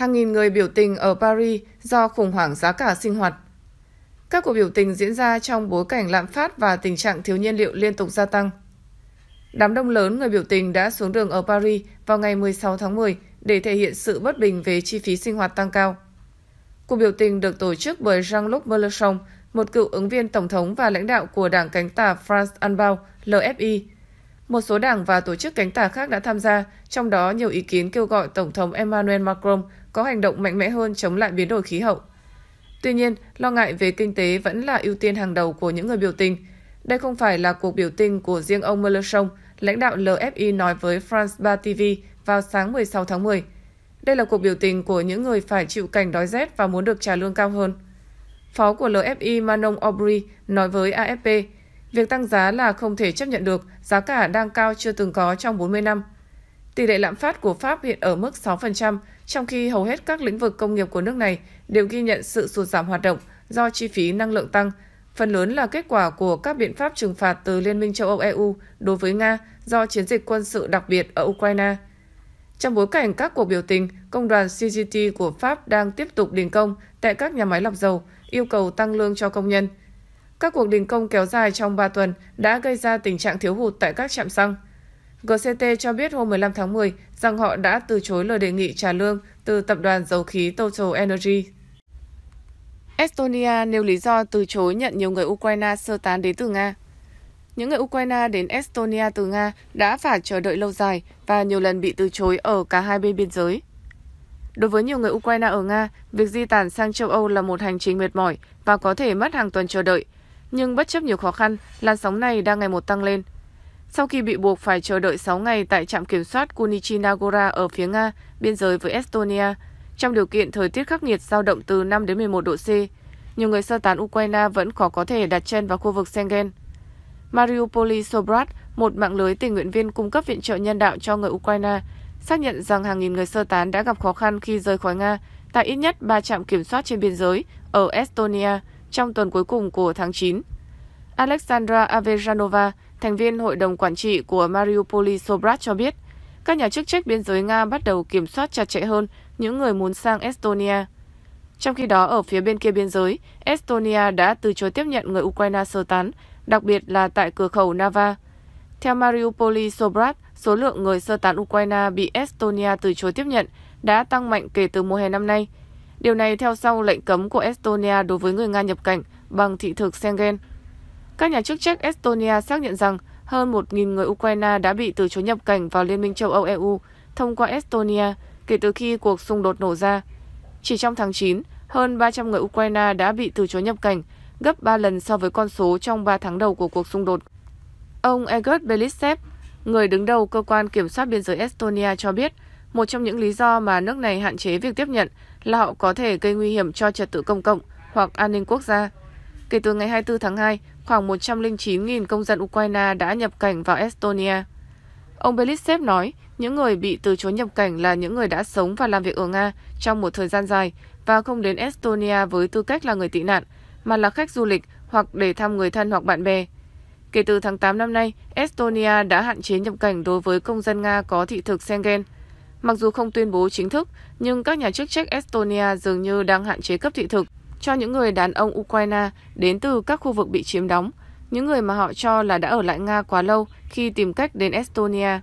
Hàng nghìn người biểu tình ở Paris do khủng hoảng giá cả sinh hoạt. Các cuộc biểu tình diễn ra trong bối cảnh lạm phát và tình trạng thiếu nhiên liệu liên tục gia tăng. Đám đông lớn người biểu tình đã xuống đường ở Paris vào ngày 16 tháng 10 để thể hiện sự bất bình về chi phí sinh hoạt tăng cao. Cuộc biểu tình được tổ chức bởi Jean-Luc Mélenchon, một cựu ứng viên tổng thống và lãnh đạo của đảng cánh tả France Anbau, LFI. Một số đảng và tổ chức cánh tả khác đã tham gia, trong đó nhiều ý kiến kêu gọi Tổng thống Emmanuel Macron có hành động mạnh mẽ hơn chống lại biến đổi khí hậu. Tuy nhiên, lo ngại về kinh tế vẫn là ưu tiên hàng đầu của những người biểu tình. Đây không phải là cuộc biểu tình của riêng ông Mélenchon, lãnh đạo LFI nói với France 3 TV vào sáng 16 tháng 10. Đây là cuộc biểu tình của những người phải chịu cảnh đói rét và muốn được trả lương cao hơn. Phó của LFI Manon Aubry nói với AFP, việc tăng giá là không thể chấp nhận được, giá cả đang cao chưa từng có trong 40 năm. Tỷ lệ lạm phát của Pháp hiện ở mức 6%, trong khi hầu hết các lĩnh vực công nghiệp của nước này đều ghi nhận sự sụt giảm hoạt động do chi phí năng lượng tăng, phần lớn là kết quả của các biện pháp trừng phạt từ Liên minh châu Âu EU đối với Nga do chiến dịch quân sự đặc biệt ở Ukraine. Trong bối cảnh các cuộc biểu tình, công đoàn CGT của Pháp đang tiếp tục đình công tại các nhà máy lọc dầu, yêu cầu tăng lương cho công nhân. Các cuộc đình công kéo dài trong 3 tuần đã gây ra tình trạng thiếu hụt tại các trạm xăng. GCT cho biết hôm 15 tháng 10 rằng họ đã từ chối lời đề nghị trả lương từ tập đoàn dầu khí Total Energy. Estonia nêu lý do từ chối nhận nhiều người Ukraine sơ tán đến từ Nga. Những người Ukraine đến Estonia từ Nga đã phải chờ đợi lâu dài và nhiều lần bị từ chối ở cả hai bên biên giới. Đối với nhiều người Ukraine ở Nga, việc di tản sang châu Âu là một hành trình mệt mỏi và có thể mất hàng tuần chờ đợi. Nhưng bất chấp nhiều khó khăn, làn sóng này đang ngày một tăng lên. Sau khi bị buộc phải chờ đợi 6 ngày tại trạm kiểm soát Kunichi Nagora ở phía Nga, biên giới với Estonia, trong điều kiện thời tiết khắc nghiệt dao động từ 5 đến 11 độ C, nhiều người sơ tán Ukraine vẫn khó có thể đặt chân vào khu vực Schengen. Mariupol Sobrat, một mạng lưới tình nguyện viên cung cấp viện trợ nhân đạo cho người Ukraine, xác nhận rằng hàng nghìn người sơ tán đã gặp khó khăn khi rời khỏi Nga tại ít nhất 3 trạm kiểm soát trên biên giới ở Estonia trong tuần cuối cùng của tháng 9. Alexandra Avejanova, thành viên hội đồng quản trị của Mariupol Sobrat cho biết, các nhà chức trách biên giới Nga bắt đầu kiểm soát chặt chẽ hơn những người muốn sang Estonia. Trong khi đó, ở phía bên kia biên giới, Estonia đã từ chối tiếp nhận người Ukraine sơ tán, đặc biệt là tại cửa khẩu Nava. Theo Mariupol Sobrat, số lượng người sơ tán Ukraine bị Estonia từ chối tiếp nhận đã tăng mạnh kể từ mùa hè năm nay. Điều này theo sau lệnh cấm của Estonia đối với người Nga nhập cảnh bằng thị thực Schengen. Các nhà chức trách Estonia xác nhận rằng hơn 1.000 người Ukraine đã bị từ chối nhập cảnh vào Liên minh châu Âu EU thông qua Estonia kể từ khi cuộc xung đột nổ ra. Chỉ trong tháng 9, hơn 300 người Ukraine đã bị từ chối nhập cảnh, gấp 3 lần so với con số trong 3 tháng đầu của cuộc xung đột. Ông Egert Belisev, người đứng đầu cơ quan kiểm soát biên giới Estonia cho biết, một trong những lý do mà nước này hạn chế việc tiếp nhận là họ có thể gây nguy hiểm cho trật tự công cộng hoặc an ninh quốc gia. Kể từ ngày 24 tháng 2, khoảng 109.000 công dân Ukraine đã nhập cảnh vào Estonia. Ông Belisev nói, những người bị từ chối nhập cảnh là những người đã sống và làm việc ở Nga trong một thời gian dài và không đến Estonia với tư cách là người tị nạn, mà là khách du lịch hoặc để thăm người thân hoặc bạn bè. Kể từ tháng 8 năm nay, Estonia đã hạn chế nhập cảnh đối với công dân Nga có thị thực Schengen. Mặc dù không tuyên bố chính thức, nhưng các nhà chức trách Estonia dường như đang hạn chế cấp thị thực cho những người đàn ông Ukraine đến từ các khu vực bị chiếm đóng, những người mà họ cho là đã ở lại Nga quá lâu khi tìm cách đến Estonia.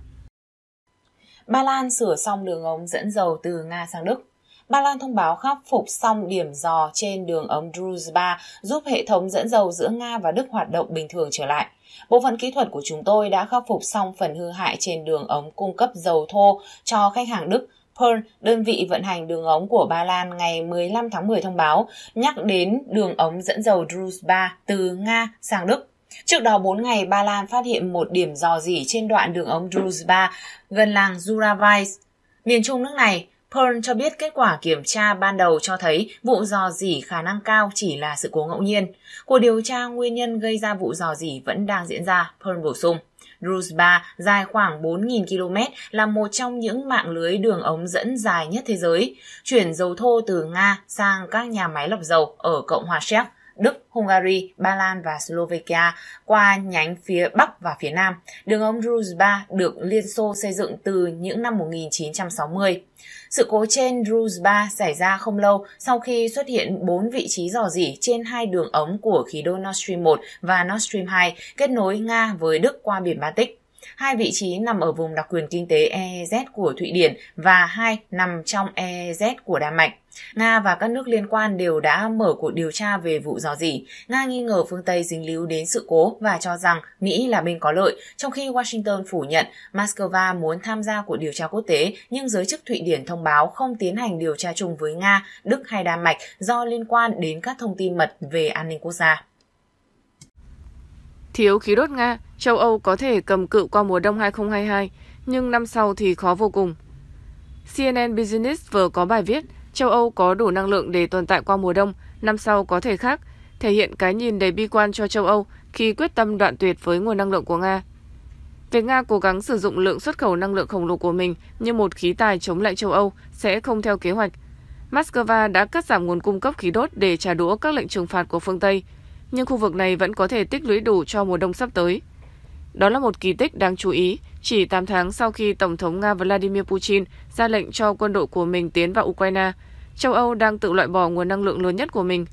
Ba Lan sửa xong đường ống dẫn dầu từ Nga sang Đức. Ba Lan thông báo khắc phục xong điểm dò trên đường ống Druzhba giúp hệ thống dẫn dầu giữa Nga và Đức hoạt động bình thường trở lại. Bộ phận kỹ thuật của chúng tôi đã khắc phục xong phần hư hại trên đường ống cung cấp dầu thô cho khách hàng Đức. Pearl, đơn vị vận hành đường ống của Ba Lan ngày 15 tháng 10 thông báo nhắc đến đường ống dẫn dầu Druzhba từ Nga sang Đức. Trước đó 4 ngày, Ba Lan phát hiện một điểm dò dỉ trên đoạn đường ống Druzhba gần làng Juravice, miền trung nước này. Pearl cho biết kết quả kiểm tra ban đầu cho thấy vụ dò dỉ khả năng cao chỉ là sự cố ngẫu nhiên. Cuộc điều tra nguyên nhân gây ra vụ dò dỉ vẫn đang diễn ra, Pearl bổ sung. Druzhba dài khoảng 4.000 km là một trong những mạng lưới đường ống dẫn dài nhất thế giới, chuyển dầu thô từ Nga sang các nhà máy lọc dầu ở Cộng hòa Séc Đức, Hungary, Ba Lan và Slovakia qua nhánh phía Bắc và phía Nam. Đường ống Druzhba được Liên Xô xây dựng từ những năm 1960. Sự cố trên Druzhba xảy ra không lâu sau khi xuất hiện 4 vị trí dò dỉ trên hai đường ống của khí đốt Nord Stream 1 và Nord Stream 2 kết nối Nga với Đức qua biển Baltic. Hai vị trí nằm ở vùng đặc quyền kinh tế EEZ của Thụy Điển và hai nằm trong EEZ của Đan Mạch. Nga và các nước liên quan đều đã mở cuộc điều tra về vụ dò dỉ. Nga nghi ngờ phương Tây dính líu đến sự cố và cho rằng Mỹ là bên có lợi, trong khi Washington phủ nhận Moscow muốn tham gia cuộc điều tra quốc tế, nhưng giới chức Thụy Điển thông báo không tiến hành điều tra chung với Nga, Đức hay Đan Mạch do liên quan đến các thông tin mật về an ninh quốc gia. Thiếu khí đốt Nga, châu Âu có thể cầm cự qua mùa đông 2022, nhưng năm sau thì khó vô cùng. CNN Business vừa có bài viết châu Âu có đủ năng lượng để tồn tại qua mùa đông, năm sau có thể khác, thể hiện cái nhìn đầy bi quan cho châu Âu khi quyết tâm đoạn tuyệt với nguồn năng lượng của Nga. Việc Nga cố gắng sử dụng lượng xuất khẩu năng lượng khổng lồ của mình như một khí tài chống lại châu Âu sẽ không theo kế hoạch. Moscow đã cắt giảm nguồn cung cấp khí đốt để trả đũa các lệnh trừng phạt của phương Tây, nhưng khu vực này vẫn có thể tích lũy đủ cho mùa đông sắp tới. Đó là một kỳ tích đáng chú ý, chỉ 8 tháng sau khi Tổng thống Nga Vladimir Putin ra lệnh cho quân đội của mình tiến vào Ukraine, châu Âu đang tự loại bỏ nguồn năng lượng lớn nhất của mình.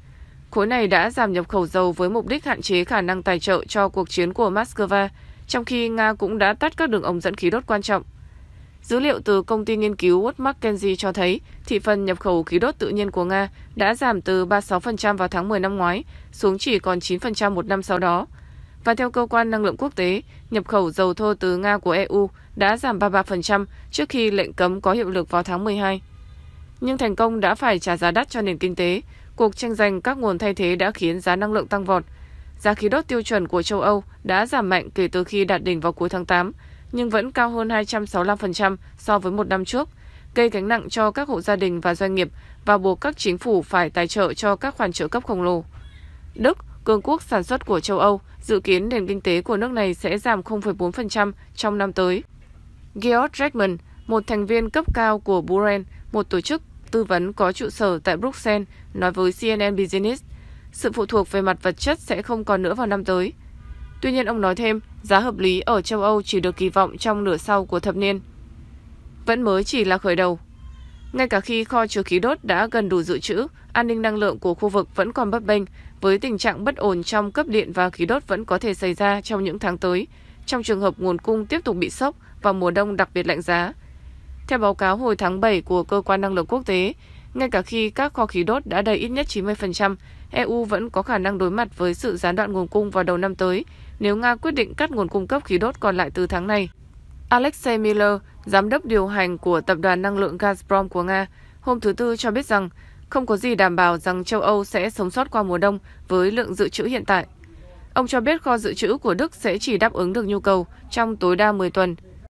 Khối này đã giảm nhập khẩu dầu với mục đích hạn chế khả năng tài trợ cho cuộc chiến của Moscow, trong khi Nga cũng đã tắt các đường ống dẫn khí đốt quan trọng. Dữ liệu từ công ty nghiên cứu Wood Mackenzie cho thấy thị phần nhập khẩu khí đốt tự nhiên của Nga đã giảm từ 36% vào tháng 10 năm ngoái xuống chỉ còn 9% một năm sau đó. Và theo cơ quan năng lượng quốc tế, nhập khẩu dầu thô từ Nga của EU đã giảm 33% trước khi lệnh cấm có hiệu lực vào tháng 12. Nhưng thành công đã phải trả giá đắt cho nền kinh tế. Cuộc tranh giành các nguồn thay thế đã khiến giá năng lượng tăng vọt. Giá khí đốt tiêu chuẩn của châu Âu đã giảm mạnh kể từ khi đạt đỉnh vào cuối tháng 8, nhưng vẫn cao hơn 265% so với một năm trước, gây gánh nặng cho các hộ gia đình và doanh nghiệp và buộc các chính phủ phải tài trợ cho các khoản trợ cấp khổng lồ. Đức, cường quốc sản xuất của châu Âu, dự kiến nền kinh tế của nước này sẽ giảm 0,4% trong năm tới. Georg Reckman, một thành viên cấp cao của Buren, một tổ chức tư vấn có trụ sở tại Bruxelles, nói với CNN Business, sự phụ thuộc về mặt vật chất sẽ không còn nữa vào năm tới. Tuy nhiên ông nói thêm, giá hợp lý ở châu Âu chỉ được kỳ vọng trong nửa sau của thập niên. Vẫn mới chỉ là khởi đầu. Ngay cả khi kho chứa khí đốt đã gần đủ dự trữ, an ninh năng lượng của khu vực vẫn còn bấp bênh, với tình trạng bất ổn trong cấp điện và khí đốt vẫn có thể xảy ra trong những tháng tới, trong trường hợp nguồn cung tiếp tục bị sốc vào mùa đông đặc biệt lạnh giá. Theo báo cáo hồi tháng 7 của Cơ quan Năng lượng Quốc tế, ngay cả khi các kho khí đốt đã đầy ít nhất 90%, EU vẫn có khả năng đối mặt với sự gián đoạn nguồn cung vào đầu năm tới nếu Nga quyết định cắt nguồn cung cấp khí đốt còn lại từ tháng này. Alexei Miller, giám đốc điều hành của Tập đoàn Năng lượng Gazprom của Nga, hôm thứ Tư cho biết rằng không có gì đảm bảo rằng châu Âu sẽ sống sót qua mùa đông với lượng dự trữ hiện tại. Ông cho biết kho dự trữ của Đức sẽ chỉ đáp ứng được nhu cầu trong tối đa 10 tuần –